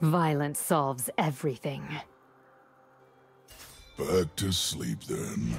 Violence solves everything. Back to sleep then.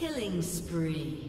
Killing spree.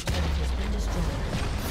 Team's turret has been destroyed.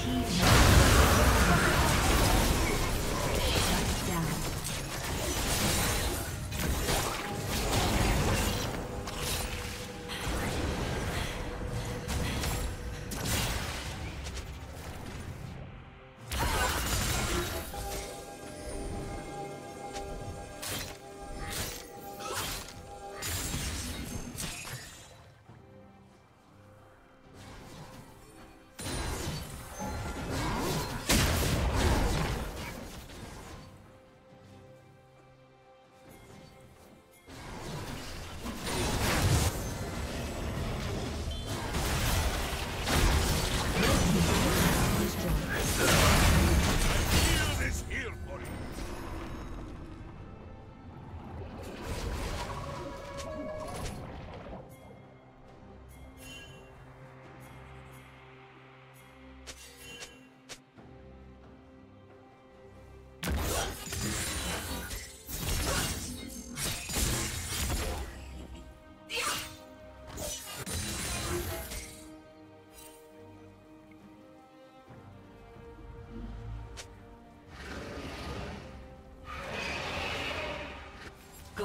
team.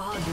Godlike.